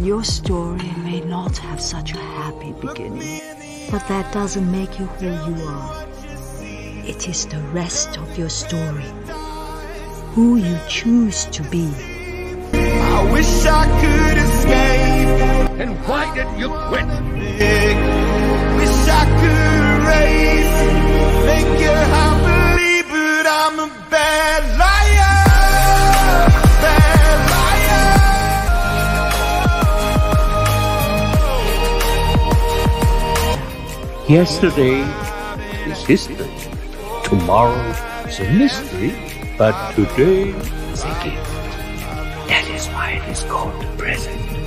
Your story may not have such a happy beginning, but that doesn't make you who you are. It is the rest of your story, who you choose to be. I wish I could escape. And why did you quit? Wish I could erase. Make you happily, but I'm a bad Yesterday is history. Tomorrow is a mystery. But today is a gift. That is why it is called the present.